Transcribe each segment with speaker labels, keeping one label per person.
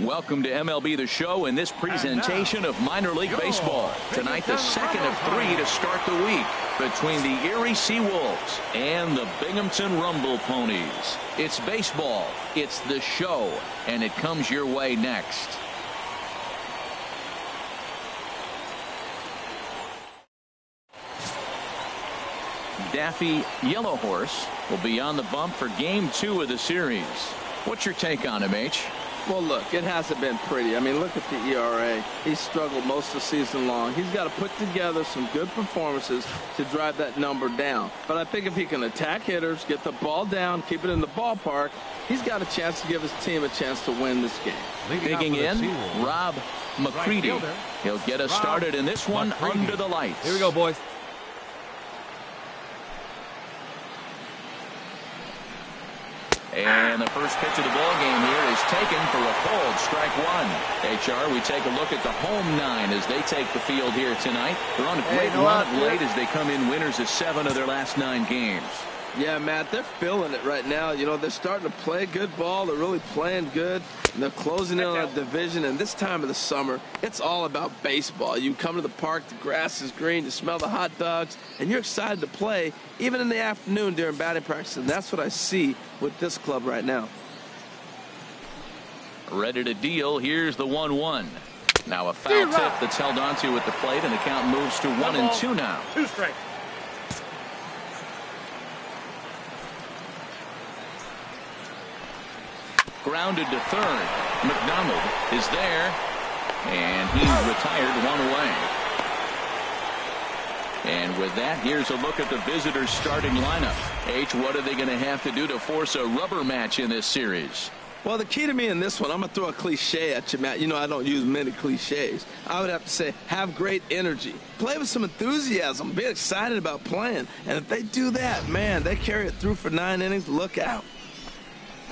Speaker 1: Welcome to MLB The Show and this presentation of minor league baseball. Tonight, the second of three to start the week between the Erie SeaWolves and the Binghamton Rumble Ponies. It's baseball, it's the show, and it comes your way next. Daffy Yellow Horse will be on the bump for game two of the series. What's your take on him, H?
Speaker 2: Well, look, it hasn't been pretty. I mean, look at the ERA. He's struggled most of the season long. He's got to put together some good performances to drive that number down. But I think if he can attack hitters, get the ball down, keep it in the ballpark, he's got a chance to give his team a chance to win this game.
Speaker 1: Digging in, Rob McCready. He'll get us started in this one under the lights.
Speaker 3: Here we go, boys.
Speaker 1: And the first pitch of the ball game here is taken for a cold strike one. HR, we take a look at the home nine as they take the field here tonight. They're on a great hey, run of late as they come in winners of seven of their last nine games.
Speaker 2: Yeah, Matt, they're feeling it right now. You know, they're starting to play good ball. They're really playing good. And they're closing in on a division. And this time of the summer, it's all about baseball. You come to the park, the grass is green, you smell the hot dogs, and you're excited to play, even in the afternoon during batting practice. And that's what I see with this club right now.
Speaker 1: Ready to deal. Here's the 1 1. Now a foul tip that's held onto at the plate, and the count moves to 1 and 2 now.
Speaker 4: Two strikes.
Speaker 1: Grounded to third. McDonald is there. And he's retired one away. And with that, here's a look at the visitors' starting lineup. H, what are they going to have to do to force a rubber match in this series?
Speaker 2: Well, the key to me in this one, I'm going to throw a cliche at you, Matt. You know I don't use many cliches. I would have to say have great energy. Play with some enthusiasm. Be excited about playing. And if they do that, man, they carry it through for nine innings, look out.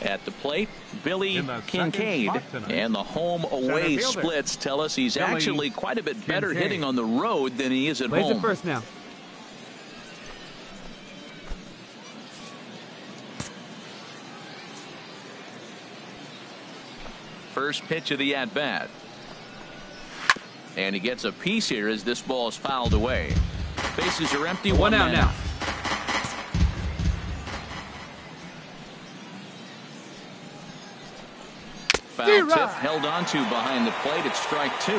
Speaker 1: At the plate, Billy Kincaid. And the home away splits tell us he's Billy actually quite a bit better Kincaid. hitting on the road than he is at
Speaker 3: Plays
Speaker 1: home.
Speaker 3: first now.
Speaker 1: First pitch of the at bat. And he gets a piece here as this ball is fouled away. Bases are empty.
Speaker 3: One, one out now.
Speaker 1: Foul tip held onto behind the plate at strike two.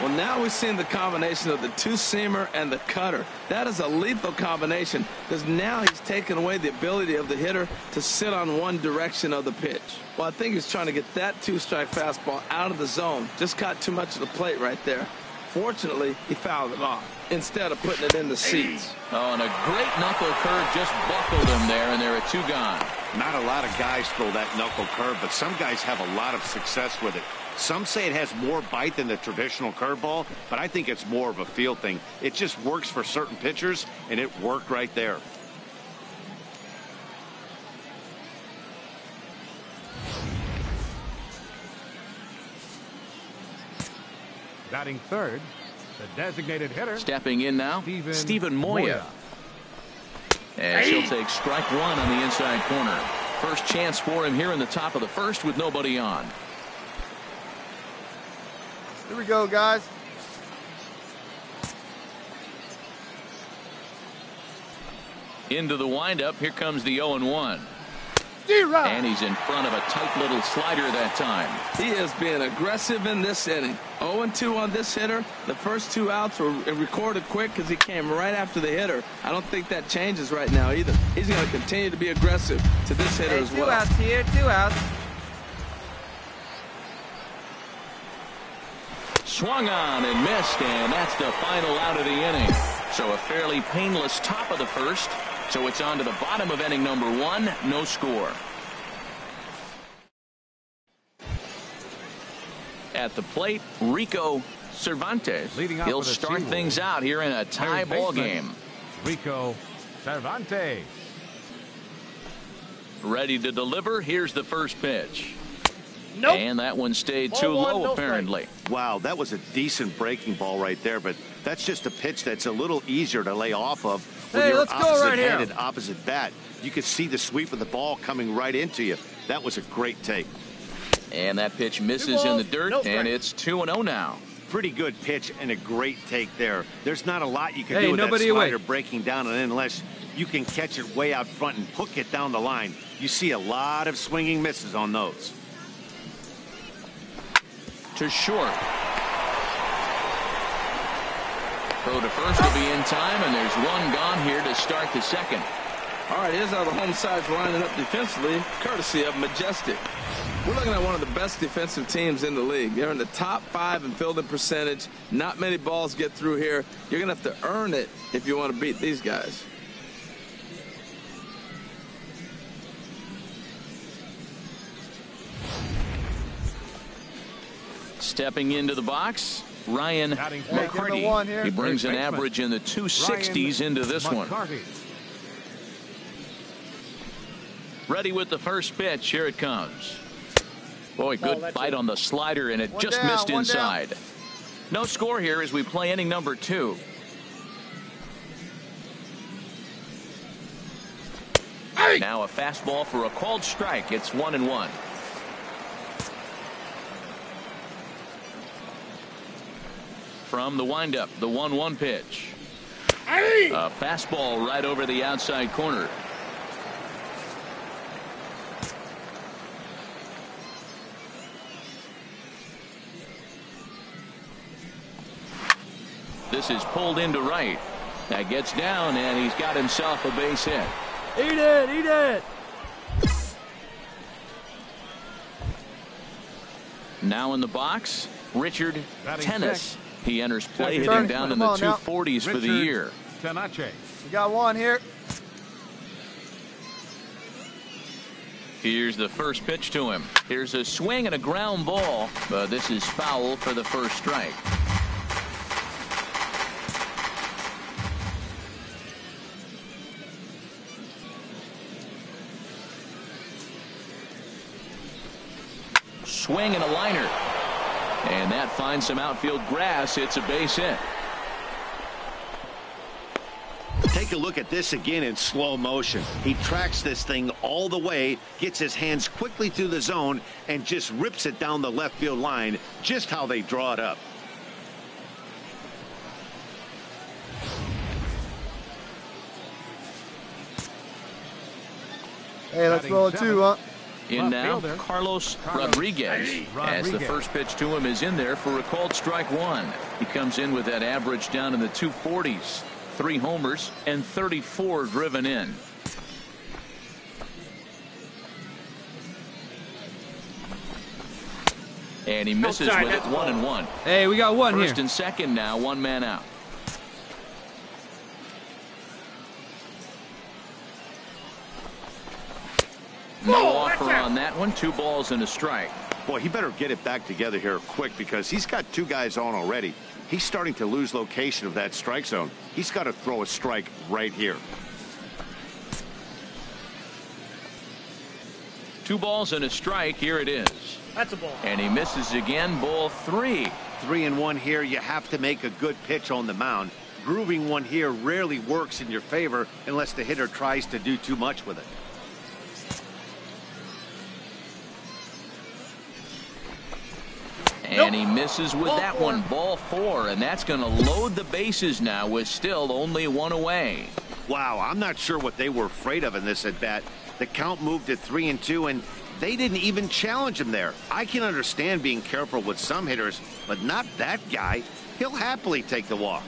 Speaker 2: Well, now we've seen the combination of the two-seamer and the cutter. That is a lethal combination because now he's taken away the ability of the hitter to sit on one direction of the pitch. Well, I think he's trying to get that two-strike fastball out of the zone. Just caught too much of the plate right there. Fortunately, he fouled it off instead of putting it in the seats.
Speaker 1: Oh, and a great knuckle curve just buckled him there, and there are two gone.
Speaker 5: Not a lot of guys throw that knuckle curve, but some guys have a lot of success with it. Some say it has more bite than the traditional curveball, but I think it's more of a feel thing. It just works for certain pitchers, and it worked right there.
Speaker 4: Batting third, the designated hitter.
Speaker 1: Stepping in now, Steven, Steven Moya. Moya. And she'll take strike one on the inside corner. First chance for him here in the top of the first with nobody on.
Speaker 6: Here we go, guys.
Speaker 1: Into the windup. Here comes the 0 1. And he's in front of a tight little slider that time.
Speaker 2: He is being aggressive in this inning. 0-2 on this hitter. The first two outs were recorded quick because he came right after the hitter. I don't think that changes right now either. He's going to continue to be aggressive to this hitter
Speaker 6: hey,
Speaker 2: as well.
Speaker 6: Two outs here, two outs.
Speaker 1: Swung on and missed, and that's the final out of the inning. So a fairly painless top of the first. So it's on to the bottom of inning number one. No score. At the plate, Rico Cervantes. He'll start things out here in a tie ball game.
Speaker 4: Rico Cervantes.
Speaker 1: Ready to deliver. Here's the first pitch.
Speaker 6: Nope.
Speaker 1: And that one stayed too one, low, no apparently.
Speaker 5: Strike. Wow, that was a decent breaking ball right there, but that's just a pitch that's a little easier to lay off of when
Speaker 6: hey,
Speaker 5: you're
Speaker 6: let's go right
Speaker 5: handed, opposite bat. You could see the sweep of the ball coming right into you. That was a great take.
Speaker 1: And that pitch misses in the dirt, no and it's 2 0 now.
Speaker 5: Pretty good pitch and a great take there. There's not a lot you can
Speaker 6: hey,
Speaker 5: do with that slider
Speaker 6: away.
Speaker 5: breaking down, and unless you can catch it way out front and hook it down the line, you see a lot of swinging misses on those.
Speaker 1: To short. Throw to first will be in time, and there's one gone here to start the second.
Speaker 2: All right, here's how the home side's lining up defensively, courtesy of Majestic. We're looking at one of the best defensive teams in the league. They're in the top five in fielding percentage. Not many balls get through here. You're going to have to earn it if you want to beat these guys.
Speaker 1: Stepping into the box, Ryan McCarty. He brings an average in the 260s into this one. Ready with the first pitch. Here it comes. Boy, good oh, bite it. on the slider, and it one just down, missed inside. Down. No score here as we play inning number two. Now a fastball for a called strike. It's one and one. From the windup, the 1 1 pitch. A fastball right over the outside corner. This is pulled into right. That gets down, and he's got himself a base hit.
Speaker 6: Eat it, eat it.
Speaker 1: Now in the box, Richard Tenace. He enters play hitting down in the 240s for the year.
Speaker 6: Tenace. We got one here.
Speaker 1: Here's the first pitch to him. Here's a swing and a ground ball, but this is foul for the first strike. swing and a liner. And that finds some outfield grass. It's a base hit.
Speaker 5: Take a look at this again in slow motion. He tracks this thing all the way, gets his hands quickly through the zone, and just rips it down the left field line, just how they draw it up.
Speaker 6: Hey, let's roll it too, huh?
Speaker 1: In now, Carlos Rodriguez, as the first pitch to him is in there for a called strike one. He comes in with that average down in the 240s. Three homers and 34 driven in. And he misses with it one and one.
Speaker 6: Hey, we got one
Speaker 1: First
Speaker 6: here.
Speaker 1: First and second now, one man out. No offer on that one. Two balls and a strike.
Speaker 5: Boy, he better get it back together here quick because he's got two guys on already. He's starting to lose location of that strike zone. He's got to throw a strike right here.
Speaker 1: Two balls and a strike. Here it is.
Speaker 6: That's a ball.
Speaker 1: And he misses again. Ball three.
Speaker 5: Three and one here. You have to make a good pitch on the mound. Grooving one here rarely works in your favor unless the hitter tries to do too much with it.
Speaker 1: And he misses with ball that four. one. Ball four. And that's going to load the bases now with still only one away.
Speaker 5: Wow, I'm not sure what they were afraid of in this at bat. The count moved to three and two, and they didn't even challenge him there. I can understand being careful with some hitters, but not that guy. He'll happily take the walk.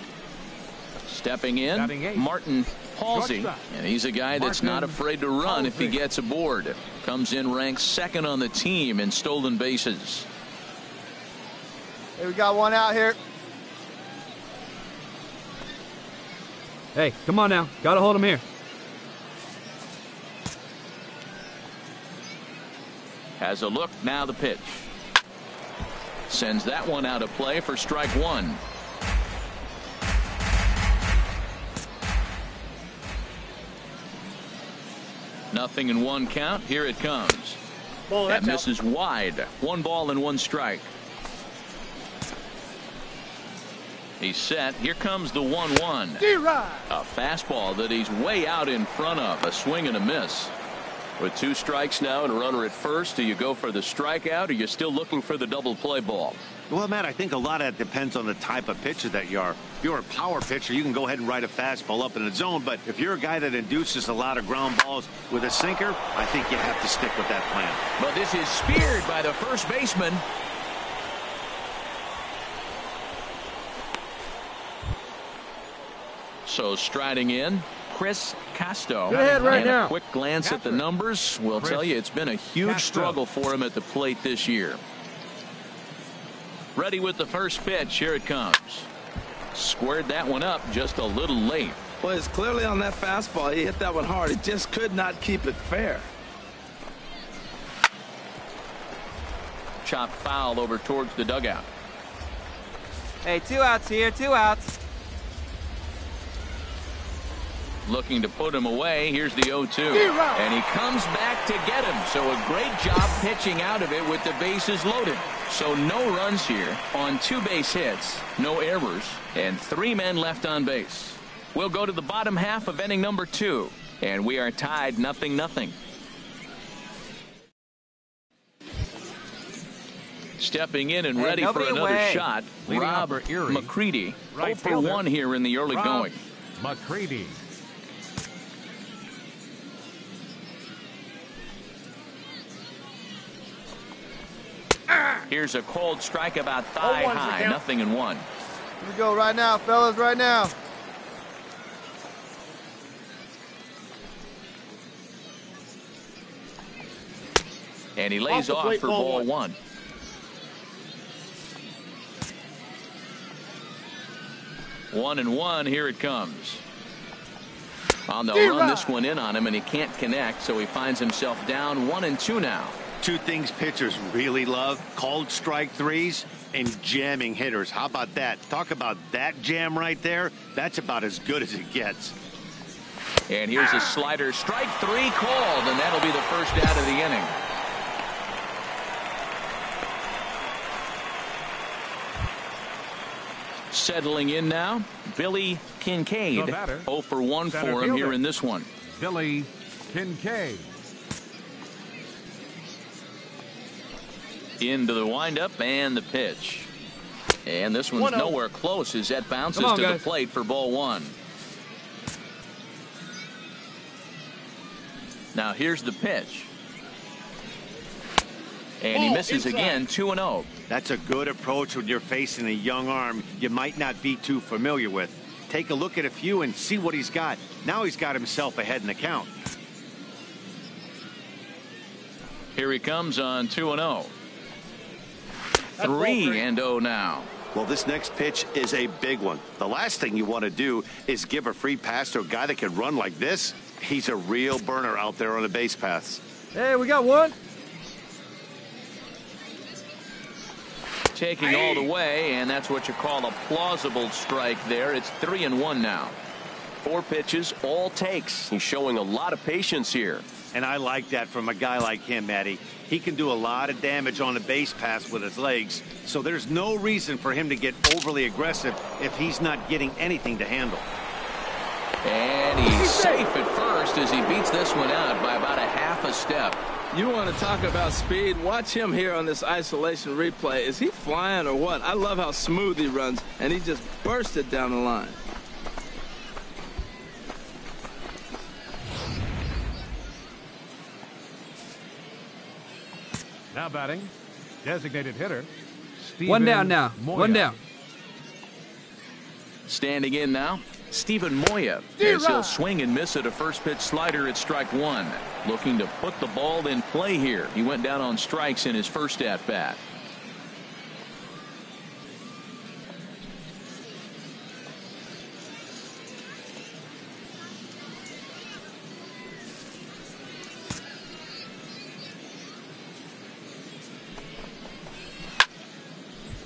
Speaker 1: Stepping in, Martin Halsey. And he's a guy that's not afraid to run if he gets aboard. Comes in ranked second on the team in stolen bases.
Speaker 6: Hey, we got one out here. Hey, come on now. Got to hold him here.
Speaker 1: Has a look. Now the pitch. Sends that one out of play for strike one. Nothing in one count. Here it comes. Ball, that misses out. wide. One ball and one strike. He's set. Here comes the 1 1. A fastball that he's way out in front of. A swing and a miss. With two strikes now and a runner at first, do you go for the strikeout or you still looking for the double play ball?
Speaker 5: Well, Matt, I think a lot of that depends on the type of pitcher that you are. If you're a power pitcher, you can go ahead and ride a fastball up in the zone. But if you're a guy that induces a lot of ground balls with a sinker, I think you have to stick with that plan.
Speaker 1: But this is speared by the first baseman. So striding in, Chris Casto.
Speaker 6: Good ahead right
Speaker 1: and
Speaker 6: now.
Speaker 1: A quick glance at the numbers will tell you it's been a huge
Speaker 4: Casto.
Speaker 1: struggle for him at the plate this year. Ready with the first pitch. Here it comes. Squared that one up just a little late.
Speaker 2: Well, it's clearly on that fastball. He hit that one hard. He just could not keep it fair.
Speaker 1: Chopped foul over towards the dugout.
Speaker 3: Hey, two outs here, two outs.
Speaker 1: Looking to put him away. Here's the 0-2. And he comes back to get him. So a great job pitching out of it with the bases loaded. So no runs here on two base hits, no errors, and three men left on base. We'll go to the bottom half of inning number two, and we are tied nothing nothing. Stepping in and
Speaker 3: Hey,
Speaker 1: ready for another
Speaker 3: away.
Speaker 1: shot,
Speaker 4: Leading
Speaker 1: Rob
Speaker 4: off for Erie,
Speaker 1: McCready.
Speaker 4: right
Speaker 1: 0 for
Speaker 4: fielder,
Speaker 1: 1 here in the early
Speaker 4: Rob
Speaker 1: going.
Speaker 4: McCready.
Speaker 1: Here's a cold strike about oh, thigh
Speaker 7: one's the
Speaker 1: high, nothing in one.
Speaker 7: Here we go right now, fellas, right now.
Speaker 1: And he lays
Speaker 7: Off
Speaker 1: off, for
Speaker 7: ball
Speaker 1: ball
Speaker 7: one.
Speaker 1: one. One and one, here it comes. On the run this one in on him, and he can't connect, so he finds himself down one and two now.
Speaker 5: Two things pitchers really love called strike threes and jamming hitters. How about that? Talk about that jam right there. That's about as good as it gets.
Speaker 1: And here's a slider, strike three called, and that'll be the first out of the inning. Settling in now, Billy Kincaid.
Speaker 4: The
Speaker 1: 0 for 1
Speaker 4: center
Speaker 1: for him here in this one.
Speaker 4: Billy Kincaid.
Speaker 1: Into the windup and the pitch. And this one's
Speaker 7: 1-0.
Speaker 1: nowhere close as that bounces
Speaker 6: on,
Speaker 1: to the plate for ball one. Now here's the pitch. And he
Speaker 7: oh,
Speaker 1: misses
Speaker 7: inside.
Speaker 1: again, 2 and oh. 0.
Speaker 5: That's a good approach when you're facing a young arm you might not be too familiar with. Take a look at a few and see what he's got. Now he's got himself ahead in the count.
Speaker 1: Here he comes on 2 and oh. 0.
Speaker 7: Ball
Speaker 1: 3
Speaker 7: three.
Speaker 1: and 0 now.
Speaker 5: Well, this next pitch is a big one. The last thing you want to do is give a free pass to a guy that can run like this. He's a real burner out there on the base paths.
Speaker 6: Hey, we got one.
Speaker 1: Taking all the way, and that's what you call a plausible strike there. It's 3 and 1 now. Four pitches, all takes. He's showing a lot of patience here.
Speaker 5: And I like that from a guy like him, Matty. He can do a lot of damage on the base pass with his legs, so there's no reason for him to get overly aggressive if he's not getting anything to handle.
Speaker 1: And he's safe at first as he beats this one out by about a half a step.
Speaker 2: You want to talk about speed? Watch him here on this isolation replay. Is he flying or what? I love how smooth he runs, and he just bursted down the line.
Speaker 4: Now batting, designated hitter.
Speaker 6: One down now.
Speaker 4: Moya.
Speaker 6: One down.
Speaker 1: Standing in now, Steven Moya. As he'll swing and miss at a first pitch slider at strike one. Looking to put the ball in play here. He went down on strikes in his first at bat.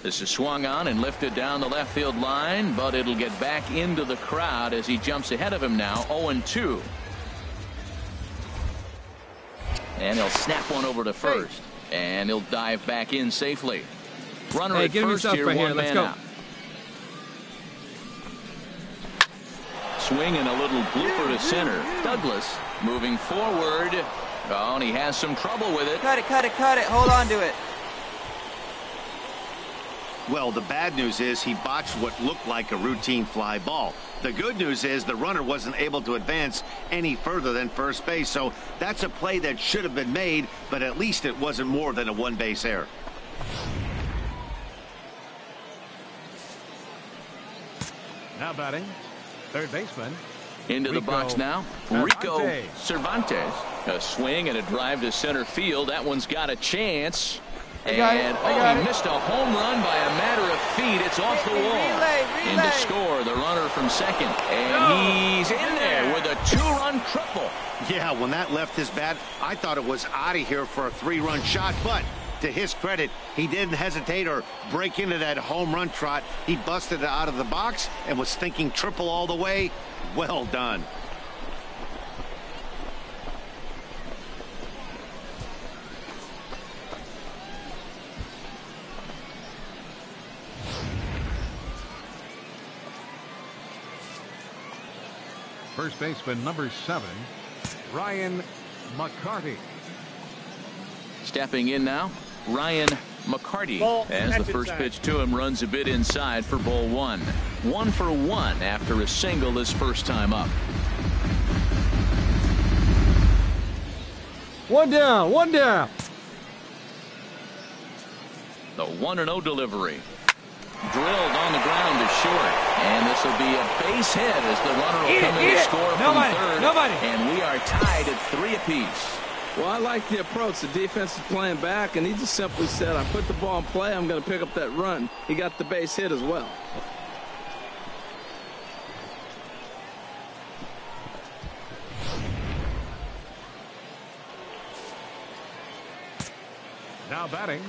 Speaker 1: This is swung on and lifted down the left field line, but it'll get back into the crowd as he jumps ahead of him now, 0-2. And he'll snap one over to first, and he'll dive back in safely. Runner
Speaker 6: Hey,
Speaker 1: at first here,
Speaker 6: right
Speaker 1: one
Speaker 6: here. Let's
Speaker 1: man
Speaker 6: go.
Speaker 1: out. Swing and a little blooper to center. Douglas moving forward, Oh, and he has some trouble with it.
Speaker 3: Cut it, cut it, cut it. Hold on to it.
Speaker 5: Well, the bad news is he botched what looked like a routine fly ball. The good news is the runner wasn't able to advance any further than first base. So that's a play that should have been made, but at least it wasn't more than a one base error.
Speaker 4: Now batting, third baseman.
Speaker 1: Into the box now. Rico
Speaker 4: Cervantes.
Speaker 1: Cervantes. A swing and a drive to center field. That one's got a chance.
Speaker 3: I got it,
Speaker 1: And
Speaker 3: I
Speaker 1: oh,
Speaker 3: got
Speaker 1: he
Speaker 3: it.
Speaker 1: missed a home run by a matter of feet. It's off the wall.
Speaker 3: Relay,
Speaker 1: In
Speaker 3: relay.
Speaker 1: to score, the runner from second. And he's in there with a two-run triple.
Speaker 5: Yeah, when that left his bat, I thought it was out of here for a three-run shot, but to his credit, he didn't hesitate or break into that home run trot. He busted it out of the box and was thinking triple all the way. Well done.
Speaker 4: First baseman number seven, Ryan McCarty.
Speaker 1: Stepping in now, Ryan McCarty. As the first pitch to him runs a bit inside for ball one. One for one after a single his first time up.
Speaker 6: One down, one down.
Speaker 1: The 1 0 delivery. Drilled on the ground to short. And this will be a base hit as the runner will
Speaker 6: Eat it,
Speaker 1: come in to score
Speaker 6: Nobody,
Speaker 1: from third.
Speaker 6: nobody.
Speaker 1: And we are tied at three apiece.
Speaker 2: Well, I like the approach. The defense is playing back, and he just simply said, I put the ball in play, I'm going to pick up that run. He got the base hit as well.
Speaker 4: Now batting,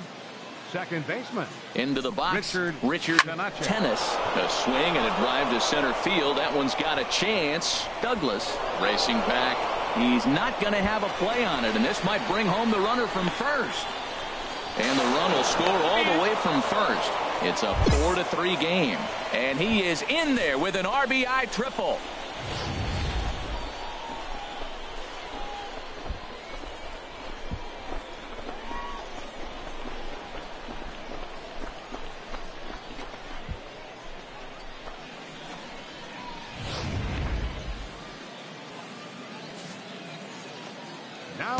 Speaker 4: second baseman.
Speaker 1: Into the box.
Speaker 4: Richard
Speaker 1: Richard. Tennis. A swing and a drive to center field. That one's got a chance. Douglas racing back. He's not going to have a play on it, and this might bring home the runner from first. And the run will score all the way from first. It's a 4 to 3 game. And he is in there with an RBI triple.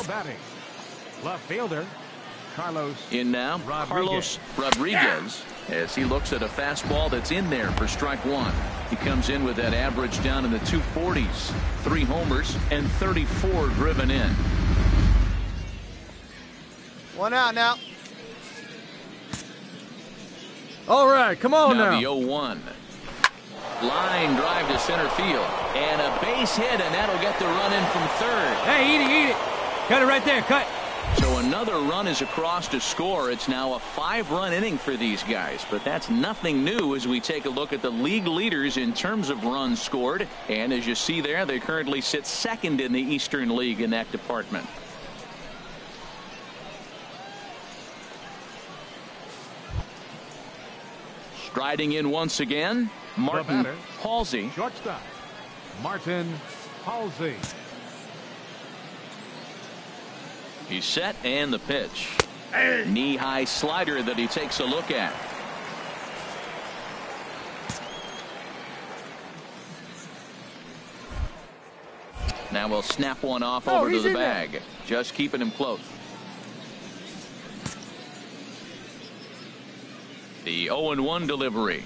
Speaker 4: Now batting, left fielder, Carlos.
Speaker 1: In now,
Speaker 4: Rodriguez.
Speaker 1: Carlos Rodriguez, as he looks at a fastball that's in there for strike one. He comes in with that average down in the 240s, three homers and 34 driven in.
Speaker 7: One out now.
Speaker 6: All right, come on
Speaker 1: now
Speaker 6: now.
Speaker 1: the 0-1. Line drive to center field. And a base hit, and that'll get the run in from third.
Speaker 6: Hey, eat it, eat it. Cut it right there, cut.
Speaker 1: So another run is across to score. It's now a five-run inning for these guys, but that's nothing new as we take a look at the league leaders in terms of runs scored. And as you see there, they currently sit second in the Eastern League in that department. Striding in once again, Martin
Speaker 4: batter.
Speaker 1: Halsey.
Speaker 4: Shortstop, Martin Halsey.
Speaker 1: He's set and the pitch. Knee high slider that he takes a look at. Now we'll snap one off
Speaker 7: Oh,
Speaker 1: over to the
Speaker 7: in there.
Speaker 1: bag. Just keeping him close. The 0-1 delivery.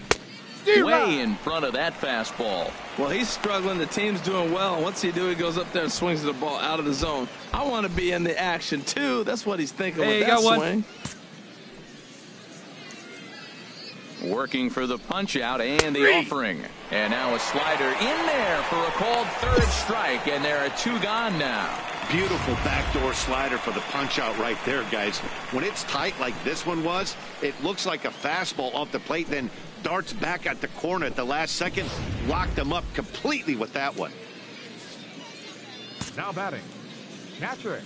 Speaker 1: Way in front of that fastball.
Speaker 2: Well, he's struggling. The team's doing well. What's he do? He goes up there and swings the ball out of the zone. I want to be in the action, too. That's what he's thinking
Speaker 6: Hey,
Speaker 2: with that
Speaker 6: got one.
Speaker 2: swing.
Speaker 1: Working for the punch out and the offering. And now a slider in there for a called third strike. And there are two gone now.
Speaker 5: Beautiful backdoor slider for the punch out right there, guys. When it's tight like this one was, it looks like a fastball off the plate, then darts back at the corner at the last second. Locked him up completely with that one.
Speaker 4: Now batting, catcher,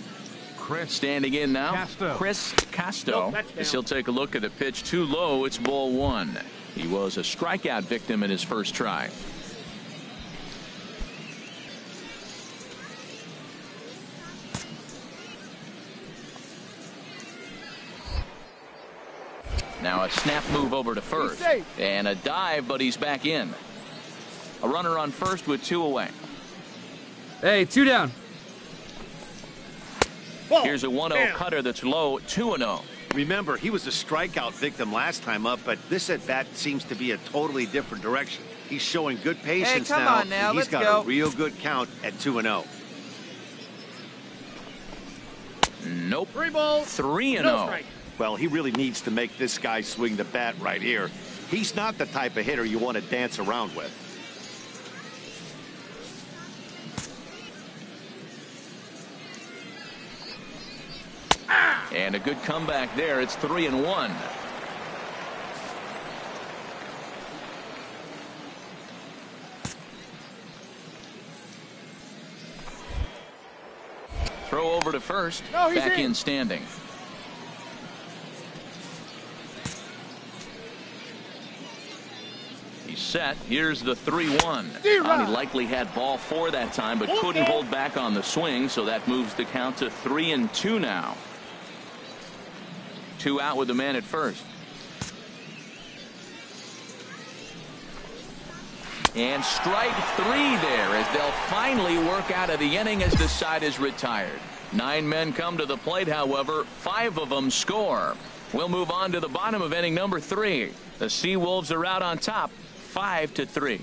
Speaker 4: Chris.
Speaker 1: Standing in now,
Speaker 4: Casto.
Speaker 1: Chris Casto. As he'll take a look at a pitch too low, it's ball one. He was a strikeout victim in his first try. Now a snap move over to first. And a dive, but he's back in. A runner on first with two away.
Speaker 6: Hey, two down.
Speaker 1: Here's a 1-0 cutter that's low, 2-0.
Speaker 5: Remember, he was a strikeout victim last time up, but this at bat seems to be a totally different direction. He's showing good patience
Speaker 3: come
Speaker 5: now.
Speaker 3: on now,
Speaker 5: He's
Speaker 3: let's
Speaker 5: got
Speaker 3: go.
Speaker 5: a real good count at 2 and oh. 0.
Speaker 1: Nope.
Speaker 7: Three balls.
Speaker 1: 3 and
Speaker 7: No
Speaker 1: 0.
Speaker 7: strike.
Speaker 5: Well, he really needs to make this guy swing the bat right here. He's not the type of hitter you want to dance around with.
Speaker 1: And a good comeback there. It's 3 and 1. Throw over to first.
Speaker 7: No, he's
Speaker 1: Back
Speaker 7: in.
Speaker 1: in standing. Set. Here's the 3-1.
Speaker 7: D-Rod.
Speaker 1: Uh, He likely had ball four that time, but couldn't hold back on the swing, so that moves the count to 3 and 2 now. Two out with the man at first. And strike three there as they'll finally work out of the inning as the side is retired. Nine men come to the plate, however, five of them score. We'll move on to the bottom of inning number three. The Sea Wolves are out on top, five to three.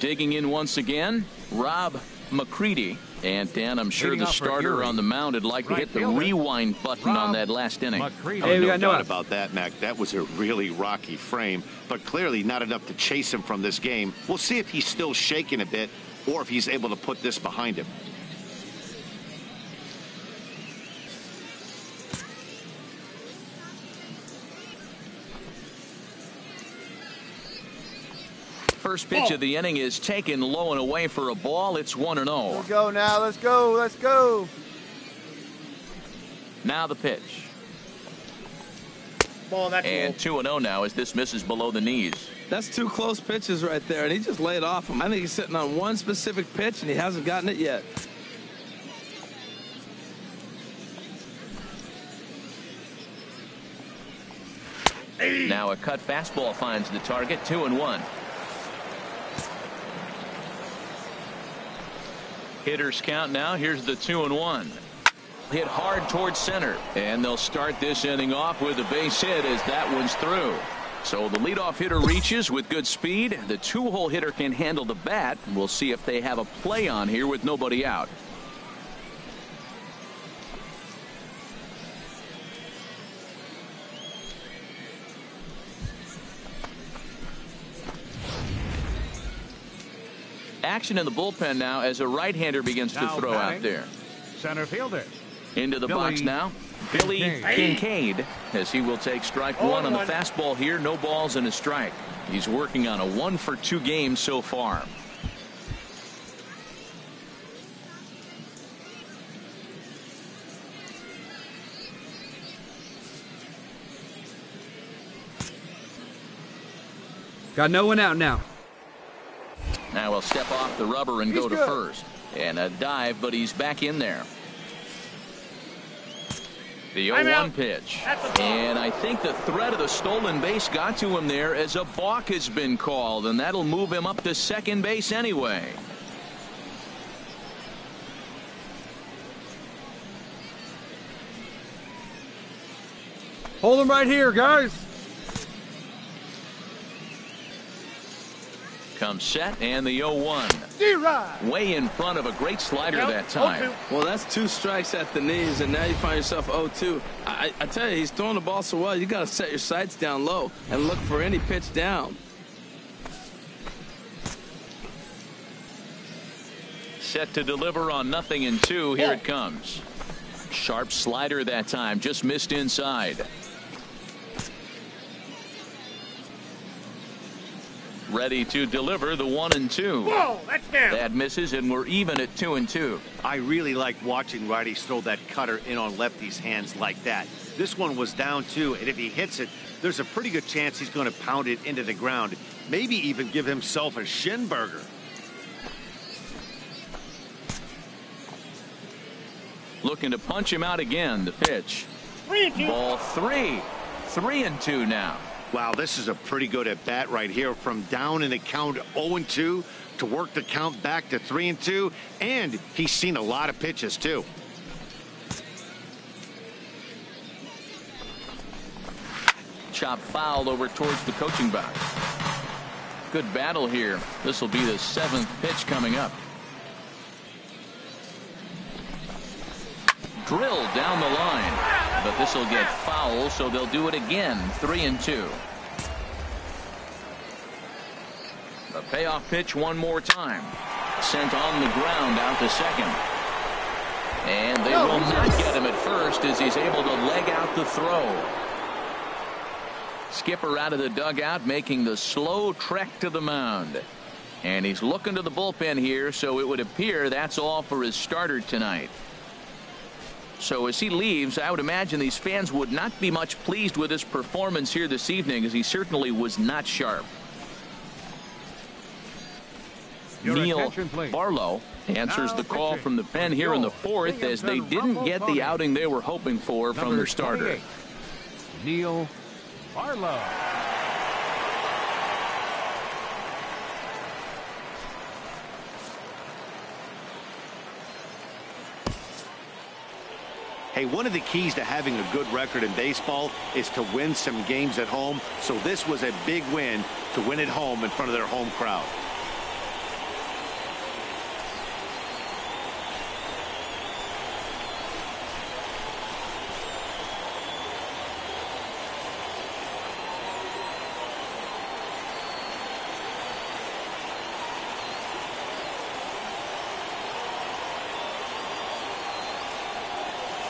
Speaker 1: Digging in once again, Rob McCready. And Dan, I'm sure
Speaker 4: Leading
Speaker 1: the starter on the mound would like to
Speaker 4: Right
Speaker 1: hit the
Speaker 4: fielder,
Speaker 1: rewind button on that last inning.
Speaker 4: McCready.
Speaker 6: Hey, we
Speaker 5: no
Speaker 6: got no
Speaker 5: doubt about that, Mac. That was a really rocky frame, but clearly not enough to chase him from this game. We'll see if he's still shaking a bit or if he's able to put this behind him.
Speaker 1: First pitch of the inning is taken low and away for a ball. It's 1 and 0.
Speaker 7: Let's go now. Let's go. Let's go.
Speaker 1: Now the pitch.
Speaker 7: Ball. That's
Speaker 1: And 2 and 0 now as this misses below the knees.
Speaker 2: That's two close pitches right there, and he just laid off him. I think he's sitting on one specific pitch, and he hasn't gotten it yet.
Speaker 1: Now a cut fastball finds the target. 2 and 1. Hitters count now. Here's the 2 and 1. Hit hard towards center. And they'll start this inning off with a base hit as that one's through. So the leadoff hitter reaches with good speed. The two hole hitter can handle the bat. We'll see if they have a play on here with nobody out. Action in the bullpen now as a right hander begins to
Speaker 4: Now
Speaker 1: throw out there.
Speaker 4: Center fielder.
Speaker 1: Into the
Speaker 4: Billy
Speaker 1: box now. Billy
Speaker 4: Kincaid.
Speaker 1: Kincaid as he will take strike one on the fastball here. No balls and a strike. He's working on a one for two game so far.
Speaker 6: Got no one out now.
Speaker 1: Now he'll step off the rubber and
Speaker 7: He's
Speaker 1: go to
Speaker 7: good.
Speaker 1: first. And a dive, but he's back in there. The 0-1 pitch. And I think the threat of the stolen base got to him there as a balk has been called, and that'll move him up to second base anyway.
Speaker 6: Hold him right here, guys.
Speaker 1: Comes set and the 0-1.
Speaker 7: D-Rod.
Speaker 1: Way in front of a great slider that oh, time.
Speaker 2: Well, that's two strikes at the knees, and now you find yourself 0-2. I, I, I tell you, he's throwing the ball so well, you got to set your sights down low and look for any pitch down.
Speaker 1: Set to deliver on nothing in two. Here it comes. Sharp slider that time. Just missed inside. Ready to deliver the one and two.
Speaker 7: Whoa, that's down.
Speaker 1: That misses, and we're even at two and two.
Speaker 5: I really like watching righties throw that cutter in on lefties' hands like that. This one was down too, and if he hits it, there's a pretty good chance he's going to pound it into the ground. Maybe even give himself a shin burger.
Speaker 1: Looking to punch him out again. The pitch.
Speaker 7: Three and two.
Speaker 1: Ball three. Three and two now.
Speaker 5: Wow, this is a pretty good at bat right here from down in the count 0 and 2 to work the count back to 3 and 2. And he's seen a lot of pitches, too.
Speaker 1: Chop foul over towards the coaching box. Good battle here. This will be the seventh pitch coming up. Drilled down the line. But this will get foul, so they'll do it again. Three and two. The payoff pitch one more time. Sent on the ground out to second. And they will not get him at first as he's able to leg out the throw. Skipper out of the dugout making the slow trek to the mound. And he's looking to the bullpen here, so it would appear that's all for his starter tonight. So as he leaves, I would imagine these fans would not be much pleased with his performance here this evening, as he certainly was not sharp.
Speaker 4: Your
Speaker 1: Neil. Barlow answers
Speaker 4: Now
Speaker 1: the call
Speaker 4: pitching
Speaker 1: from the pen here in the fourth as they didn't get the outing they were hoping for from their starter.
Speaker 4: Neil Barlow.
Speaker 5: Hey, one of the keys to having a good record in baseball is to win some games at home. So this was a big win to win at home in front of their home crowd.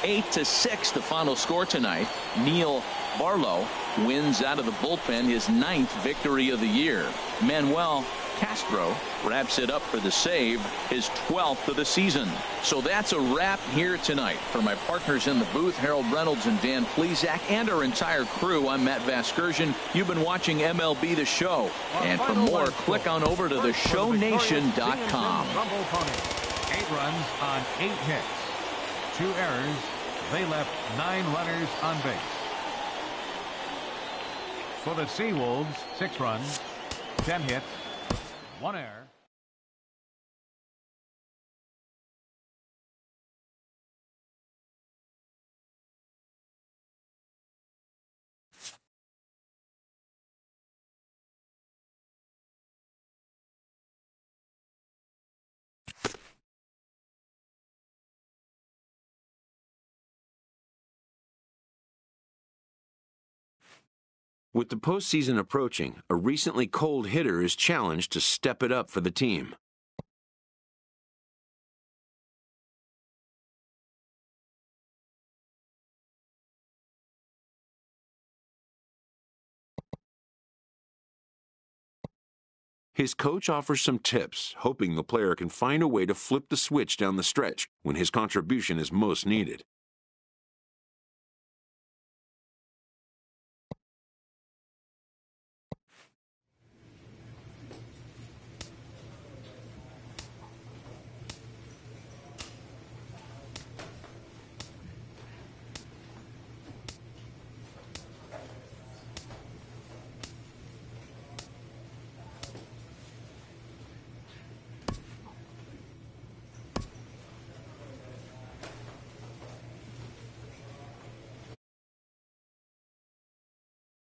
Speaker 1: Eight to six, the final score tonight. Neil Barlow wins out of the bullpen his ninth victory of the year. Manuel Castro wraps it up for the save, his 12th of the season. So that's a wrap here tonight. For my partners in the booth, Harold Reynolds and Dan Plesac, and our entire crew, I'm Matt Vasgersian. You've been watching MLB The Show. And for more, click on over to theshownation.com.
Speaker 4: Eight runs on eight hits. Two errors. They left nine runners on base. For the SeaWolves, six runs, ten hits, one error.
Speaker 8: With the postseason approaching, a recently cold hitter is challenged to step it up for the team. His coach offers some tips, hoping the player can find a way to flip the switch down the stretch when his contribution is most needed.